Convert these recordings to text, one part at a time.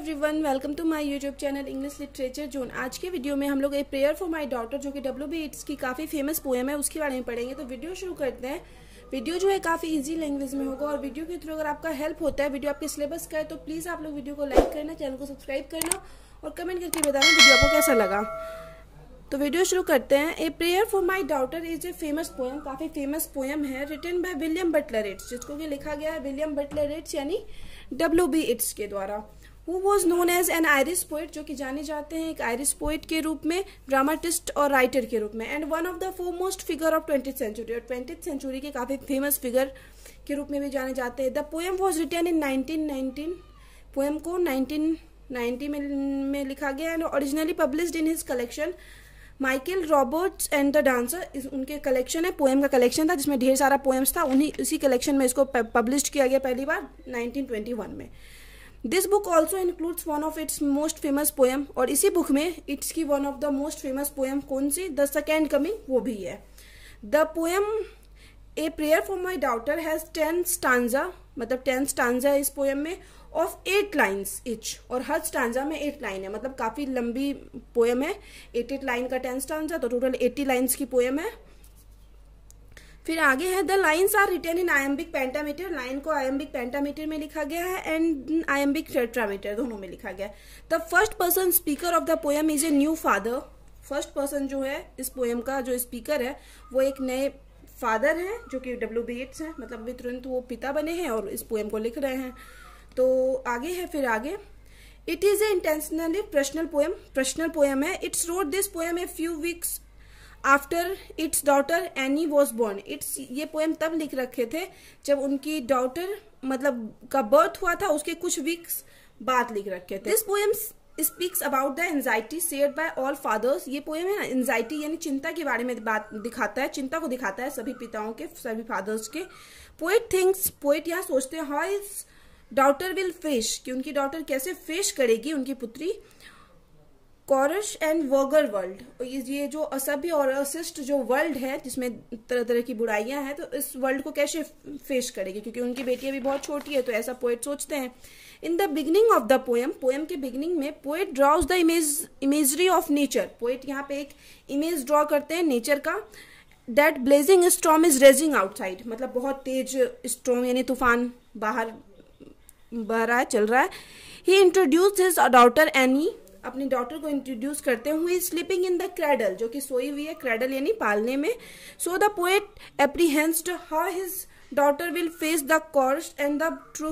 Everyone welcome to my YouTube channel English literature zone आज के video में हम लोग a prayer for my daughter जो कि डब्ल्यू बी एट्स की काफ़ी फ़ेमस पोएम है, उसके बारे में पढ़ेंगे। तो वीडियो शुरू करते हैं। वीडियो जो है काफ़ी इजी लैंग्वेज में होगा और वीडियो के थ्रू अगर आपका हेल्प होता है वीडियो आपके सिलेबस का है तो प्लीज़ आप लोग वीडियो को लाइक करना चैनल को सब्सक्राइब करना और कमेंट करके बताना वीडियो आपको कैसा लगा। तो वीडियो शुरू करते हैं। A prayer for my daughter is a famous poem काफ़ी फ़ेमस पोएम है written by William Butler Yeats जिसको कि लिखा गया है विलियम बटलर इट्स यानी डब्ल्यू बी इट्स के द्वारा। Who was known as an Irish poet जो कि जाने जाते हैं एक आयरिस पोइट के रूप में ड्रामाटिस्ट और राइटर के रूप में। And one of the foremost figure of twenty century और ट्वेंटी सेंचुरी के काफ़ी फ़ेमस फिगर के रूप में भी जाने जाते हैं। The poem was written in nineteen nineteen poem को नाइनटीन नाइनटी में लिखा गया and originally published in his collection Michael Robartes and the dancer उनके कलेक्शन है पोएम का कलेक्शन था, जिसमें ढेर सारा पोएम्स था, उन्हीं उसी कलेक्शन में इसको पब्लिश किया गया पहली बार 1921 में। This book also includes one of its most famous poem और इसी बुक में इट्स की one of the most famous poem कौन सी? द सेकेंड कमिंग वो भी है। The poem a prayer for my daughter has ten stanza मतलब टेन स्टांजा इस पोएम में ऑफ़ एट लाइन्स इच और हर स्टांजा में एट लाइन है। मतलब काफ़ी लंबी पोएम है। एट एट लाइन का टेन स्टांजा तो टोटल एट्टी लाइन्स की पोएम है। फिर आगे है the lines are written in iambic pentameter line को आयम्बिक पेंटामीटर में लिखा गया है एंड आयम्बिक टेट्रामीटर दोनों में लिखा गया है। The first person speaker of the poem is a new father first person जो है इस पोएम का, जो स्पीकर है, वो एक नए फादर है, जो कि डब्ल्यू बी बेट्स है मतलब वे तुरंत वो पिता बने हैं और इस पोएम को लिख रहे हैं। तो आगे है, फिर आगे। It is a intentionally personal poem personal poem है। Yeats wrote this poem a few weeks after Yeats daughter Anne was born Yeats ये पोएम तब लिख रखे थे जब उनकी डॉटर मतलब का बर्थ हुआ था, उसके कुछ वीक्स बाद लिख रखे थे। This poem speaks about the anxiety share by all fathers ये पोएम है ना एंजाइटी यानी चिंता के बारे में बात दिखाता है, चिंता को दिखाता है सभी पिताओं के, सभी फादर्स के। पोएट थिंग्स पोएट यहाँ सोचते हैं how his daughter will face कि उनकी डॉटर कैसे फेस करेगी, उनकी पुत्री। Coarse and vulgar world. ये जो असभ्य और अशिष्ट जो वर्ल्ड है, जिसमें तरह तरह की बुराइयाँ हैं तो इस वर्ल्ड को कैसे फेस करेगी? क्योंकि उनकी बेटी अभी बहुत छोटी है तो ऐसा पोएट सोचते हैं। In the beginning of the poem poem के बिगनिंग में poet draws the image imagery of nature poet यहाँ पे एक इमेज ड्रॉ करते हैं नेचर का। That blazing storm is raging outside मतलब बहुत तेज स्ट्रॉम यानी तूफ़ान बाहर, बह रहा है, चल रहा है। He introduce his daughter Anne अपनी डॉटर को इंट्रोड्यूस करते हुए स्लीपिंग इन द क्रेडल जो कि सोई हुई है क्रेडल यानी पालने में। So the poet apprehends how his daughter will face the coarse and the true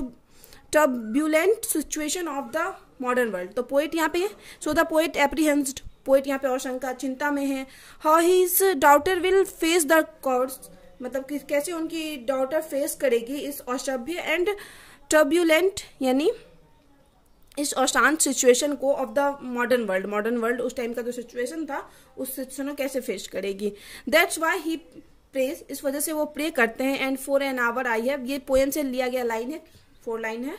turbulent situation of the modern world तो पोएट यहाँ पे so the poet apprehends poet यहाँ पे और शंका, चिंता में है। How his daughter will face the coarse मतलब कि कैसे उनकी डॉटर फेस करेगी इस असभ्य एंड टर्ब्यूलेंट यानी इस अशांत सिचुएशन को of the modern world modern world उस टाइम का जो सिचुएशन था, उस सिचुएशन को कैसे फेस करेगी? दैट्स वाई ही प्रेस इस वजह से वो प्रे करते हैं and for an hour I है। ये पोएम से लिया गया लाइन है। फोर लाइन है।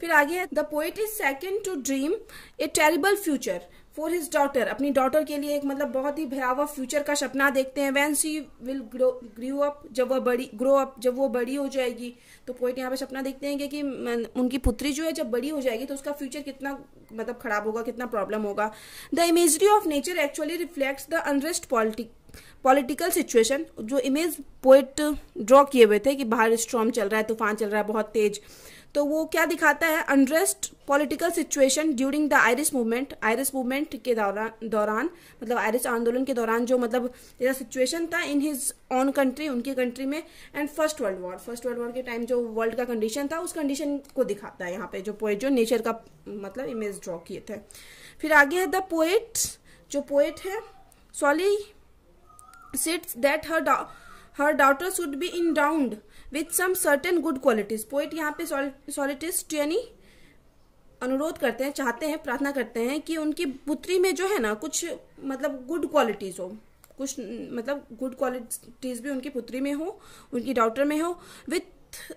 फिर आगे है the poet is second to dream a terrible future for his daughter अपनी डॉटर के लिए एक मतलब बहुत ही भयावह फ्यूचर का सपना देखते हैं। When she will grow grow up जब वह बड़ी ग्रो अप जब वो बड़ी हो जाएगी तो पोइट यहाँ पे सपना देखते हैं कि, उनकी पुत्री जो है जब बड़ी हो जाएगी तो उसका फ्यूचर कितना मतलब खराब होगा कितना प्रॉब्लम होगा। The imagery of nature actually reflects the unrest politic political situation, जो इमेज पोइट ड्रॉ किए हुए थे कि बाहर स्ट्रॉम चल रहा है, तूफ़ान चल रहा है, बहुत तेज। तो वो क्या दिखाता है? Unrest political situation during the Irish movement Irish movement के दौरान दौरान मतलब आयरिस आंदोलन के दौरान जो मतलब जैसा सिचुएशन था इन हिज ऑन कंट्री उनकी कंट्री में and first world war first world war के टाइम जो वर्ल्ड का कंडीशन था, उस कंडीशन को दिखाता है यहाँ पे जो पोएट जो नेचर का मतलब इमेज ड्रॉ किए थे। फिर आगे है द पोएट जो पोएट है solely that her her daughter should be endowed with some certain good qualities poet यहाँ पे सॉलिटिस्ट यानी अनुरोध करते हैं, चाहते हैं, प्रार्थना करते हैं कि उनकी पुत्री में जो है ना कुछ मतलब गुड क्वालिटीज हो। कुछ मतलब गुड क्वालिटीज भी उनकी पुत्री में हो, उनकी डॉटर में हो with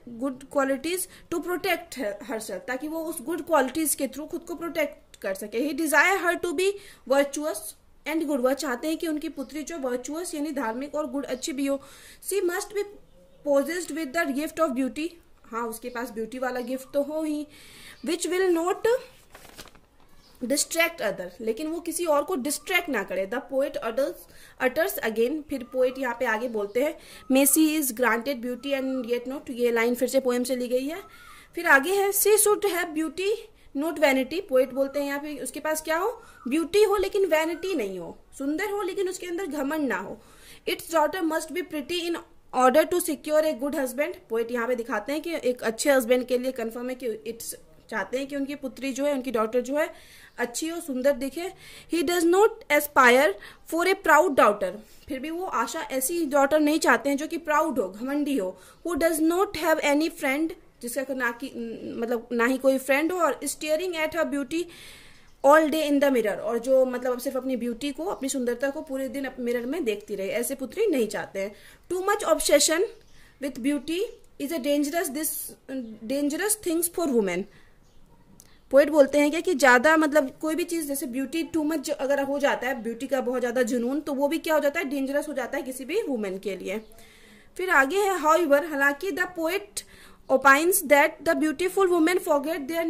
good qualities to protect herself ताकि वो उस गुड क्वालिटीज के थ्रू खुद को प्रोटेक्ट कर सके। He desire her to be virtuous and good. वह चाहते हैं कि उनकी पुत्री जो वर्चुअस यानी धार्मिक और गुड अच्छी भी हो। She must be possessed with the gift of beauty हाँ उसके पास ब्यूटी वाला गिफ्ट तो हो ही। Which will not distract other लेकिन वो किसी और को डिस्ट्रैक्ट ना करे। द पोएट अडर्स अटर्स अगेन फिर पोएट यहाँ पे आगे बोलते हैं may she is granted beauty and yet not ये लाइन फिर से पोएम से ली गई है। फिर आगे है she should have beauty not vanity poet बोलते हैं यहाँ पे, उसके पास क्या हो? ब्यूटी हो, लेकिन वैनिटी नहीं हो। सुंदर हो, लेकिन उसके अंदर घमंड ना हो। Yeats daughter must be pretty in order to secure a good husband poet यहाँ पे दिखाते हैं कि एक अच्छे हस्बैंड के लिए कन्फर्म है कि इट्स चाहते हैं कि उनकी पुत्री जो है, उनकी डॉटर जो है, अच्छी हो, सुंदर दिखे। He does not aspire for a proud daughter फिर भी वो आशा ऐसी डॉटर नहीं चाहते हैं जो कि प्राउड हो, घमंडी हो। वो does not have any friend जिसका ना कि मतलब ना ही कोई फ्रेंड हो और staring at her beauty all day in the mirror और जो मतलब सिर्फ़ अपनी ब्यूटी को, अपनी सुंदरता को पूरे दिन मिरर में देखती रहे, ऐसे पुत्री नहीं चाहते हैं। Too much obsession with beauty is a dangerous this dangerous things for women poet बोलते हैं क्या कि ज़्यादा मतलब कोई भी चीज़, जैसे ब्यूटी टू मच अगर हो जाता है ब्यूटी का बहुत ज़्यादा जुनून तो वो भी क्या हो जाता है डेंजरस हो जाता है किसी भी वुमेन के लिए। फिर आगे है हाउ हालाँकि the poet opines that the beautiful women forget their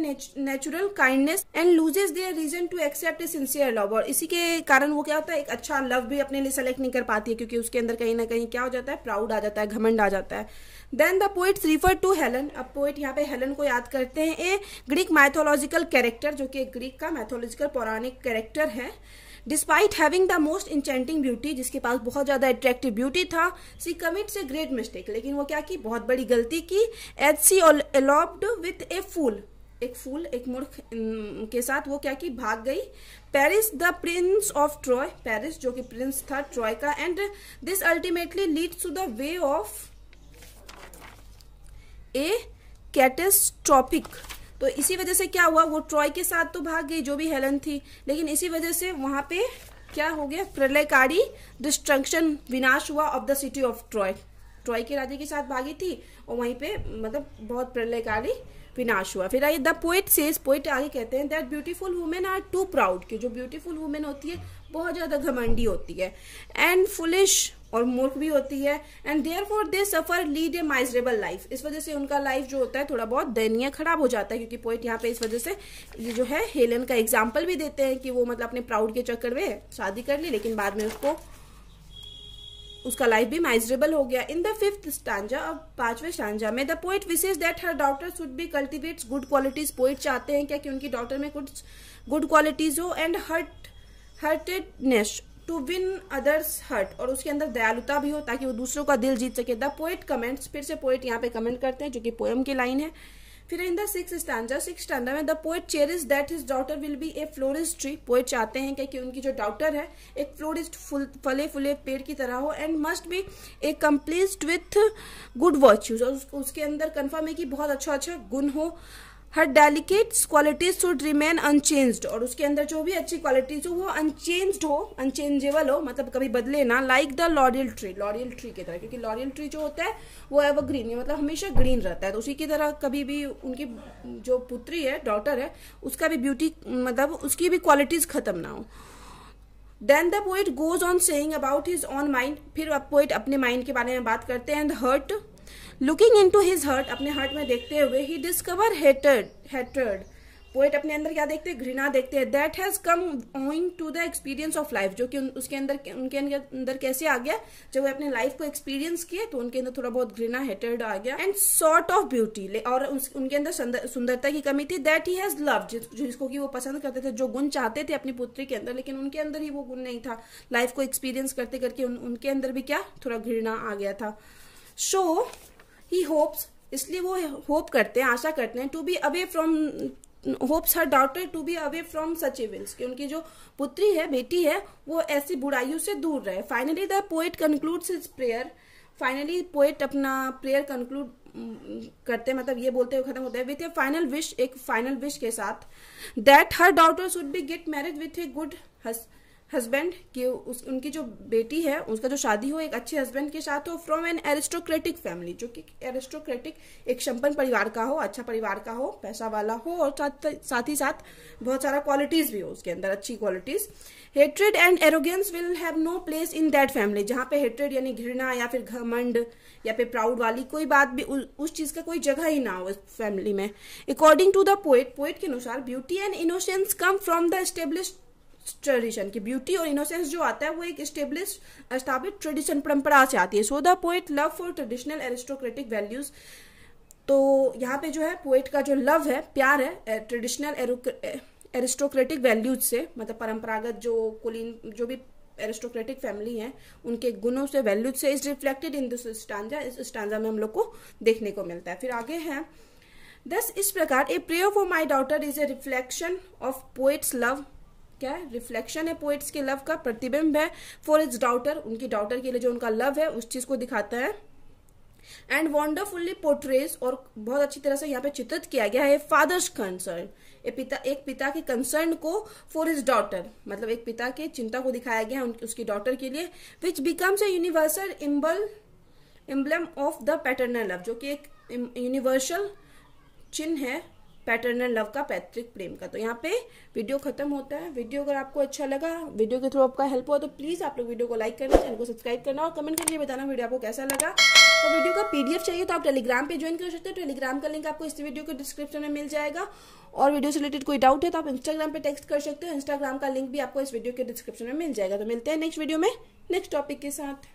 natural kindness and loses their reason to accept a sincere love. और इसी के कारण वो क्या होता है? एक अच्छा लव भी अपने लिए सेलेक्ट नहीं कर पाती है, क्योंकि उसके अंदर कहीं ना कहीं क्या हो जाता है? प्राउड आ जाता है, घमंड आ जाता है। Then the poets refer to Helen अब पोइट यहाँ पे हेलन को याद करते हैं ए ग्रीक मैथोलॉजिकल कैरेक्टर जो कि ग्रीक का मैथोलॉजिकल पौराणिक कैरेक्टर है। Despite having the most enchanting beauty जिसके पास बहुत ज़्यादा अट्रैक्टिव ब्यूटी था she commits a great mistake लेकिन वो क्या की? बहुत बड़ी गलती की। एज सी एलॉप्ड विथ ए फूल एक फूल एक मूर्ख के साथ वो क्या की? भाग गई। Paris the prince of Troy Paris जो कि प्रिंस था ट्रॉय का and this ultimately leads to the way of a catastrophic तो इसी वजह से क्या हुआ? वो ट्रॉय के साथ तो भाग गई, जो भी हेलन थी। लेकिन इसी वजह से वहाँ पे क्या हो गया? प्रलयकारी डिस्ट्रक्शन विनाश हुआ of the city of Troy Troy के राजे के साथ भागी थी और वहीं पे मतलब बहुत प्रलयकारी विनाश हुआ। फिर आई द पोइट सेज पोइट आगे कहते हैं that beautiful women are too proud कि जो ब्यूटीफुल वुमेन होती है, बहुत ज़्यादा घमंडी होती है। एंड फुलिश और मूर्ख भी होती है and therefore they suffer lead a miserable life इस वजह से उनका लाइफ जो होता है थोड़ा बहुत दयनीय खराब हो जाता है, क्योंकि पोइट यहाँ पे इस वजह से ये जो है हेलन का एग्ज़ाम्पल भी देते हैं कि वो मतलब अपने प्राउड के चक्कर में शादी कर ली, लेकिन बाद में उसको, उसका लाइफ भी माइजरेबल हो गया. इन द फिफ्थ स्टांजा अब पांचवे स्टांजा में the poet wishes that her daughter should be cultivates good qualities poet चाहते हैं क्या कि उनकी डॉटर में कुछ गुड क्वालिटीज हो and heart heartedness to win others heart और उसके अंदर दयालुता भी हो, ताकि वो दूसरों का दिल जीत सके। द पोएट कमेंट्स फिर से पोएट यहाँ पे कमेंट करते हैं, जो कि पोएम की लाइन है। फिर in the six stanza six stanza में the poet cherish that his daughter will be a flourished tree poet चाहते हैं कि उनकी जो डॉटर है, एक फ्लोरिस्ट फुल, फले फुले पेड़ की तरह हो and must be a accomplished with good virtues और उसके अंदर कन्फर्म है कि बहुत अच्छा अच्छा गुण हो। Her delicate qualities should remain unchanged और उसके अंदर जो भी अच्छी क्वालिटीज हो, वो अनचेंज्ड हो अनचेंजेबल हो मतलब कभी बदले ना like the laurel tree laurel tree की तरह, क्योंकि लॉरियल ट्री जो होता है, वो एवर ग्रीन मतलब हमेशा ग्रीन रहता है। तो उसी की तरह कभी भी उनकी जो पुत्री है डॉटर है, उसका भी ब्यूटी मतलब उसकी भी क्वालिटीज खत्म ना हो। Then the poet goes on saying about his own mind फिर पोइट अपने माइंड के बारे में बात करते हैं and heart looking into his heart अपने हर्ट में देखते हुए ही डिस्कवर हेटर्ड पोएट अपने अंदर क्या देखते हैं? घृणा देखते हैं. That has come owing to the experience of life जो कि उसके अंदर उनके अंदर कैसे आ गया? जब वो अपने लाइफ को एक्सपीरियंस किए तो उनके अंदर थोड़ा बहुत घृणा हेटर्ड आ गया. एंड सॉर्ट ऑफ़ ब्यूटी और उनके अंदर सुंदरता की कमी थी. दैट ही हैज़ लव जिसको कि वो पसंद करते थे जो गुण चाहते थे अपनी पुत्री के अंदर लेकिन उनके अंदर ही वो गुण नहीं था. लाइफ को एक्सपीरियंस करते करके उन, उनके अंदर भी क्या? थोड़ा घृणा आ गया था. सो so, ही होप्स इसलिए वो होप करते हैं, आशा करते हैं to be away from hopes her daughter to be away from such evils कि उनकी जो पुत्री है, बेटी है, वो ऐसी बुराइयों से दूर रहे। Finally the poet concludes his prayer finally poet अपना प्रेयर कंक्लूड करते मतलब ये बोलते हुए खत्म होता है विथ ए फाइनल विश एक फाइनल विश के साथ that her daughter should be get marriage with a good husband कि उस उनकी जो बेटी है उसका जो शादी हो एक अच्छे हस्बैंड के साथ हो फ्रॉम एन एरिस्टोक्रेटिक फैमिली जो कि एरिस्टोक्रेटिक एक संपन्न परिवार का हो अच्छा परिवार का हो पैसा वाला हो और साथ साथ ही साथ बहुत सारा क्वालिटीज भी हो उसके अंदर अच्छी qualities hatred and arrogance will have no place in that family जहाँ पे हेट्रेड यानी घृणा या फिर घमंड या फिर प्राउड वाली कोई बात भी उ, उस चीज़ का कोई जगह ही ना हो इस फैमिली में. According to the poet poet के अनुसार beauty and innocence come from the established tradition की ब्यूटी और इनोसेंस जो आता है, वो एक स्टेब्लिश स्टाब्लिश ट्रेडिशन परंपरा से आती है। So the poet love for traditional aristocratic values तो यहाँ पे जो है पोएट का जो लव है, प्यार है ट्रेडिशनल एरिस्टोक्रेटिक वैल्यूज़ से मतलब परंपरागत जो कुलीन, जो भी एरिस्टोक्रेटिक फैमिली है, उनके गुणों से वैल्यूज़ से is reflected in this stanza इस स्टांजा में हम लोग को देखने को मिलता है। फिर आगे है। दस इस प्रकार a prayer for my daughter is a reflection of poets love क्या है? रिफ्लेक्शन है पोइट्स के लव का, प्रतिबिंब है। फॉर इट्स डाउटर उनकी डाउटर के लिए जो उनका लव है, उस चीज़ को दिखाता है। एंड वंडरफुल्ली पोर्ट्रेज और बहुत अच्छी तरह से यहाँ पे चित्रित किया गया है फादर्स कंसर्न एक पिता एक पिता के कंसर्न को फॉर हिज डॉटर मतलब एक पिता के चिंता को दिखाया गया है उसकी डॉटर के लिए which becomes a universal emblem emblem of the paternal love जो कि एक यूनिवर्सल चिन्ह है। पैटर्नल लव का, पैतृक प्रेम का। तो यहाँ पे वीडियो खत्म होता है। वीडियो अगर आपको अच्छा लगा, वीडियो के थ्रू आपका हेल्प हुआ तो प्लीज़ आप लोग वीडियो को लाइक करना चैनल को सब्सक्राइब करना और कमेंट करके बताना वीडियो आपको कैसा लगा। और वीडियो का पीडीएफ चाहिए तो आप टेलीग्राम पे ज्वाइन कर सकते हो। टेलीग्राम का लिंक आपको इस वीडियो के डिस्क्रिप्शन में मिल जाएगा। और वीडियो से रिलेटेड कोई डाउट है तो आप इंस्टाग्राम पे टेक्स्ट कर सकते हो। इंस्टाग्राम का लिंक भी आपको इस वीडियो के डिस्क्रिप्शन में मिल जाएगा। तो मिलते हैं नेक्स्ट वीडियो में नेक्स्ट टॉपिक के साथ।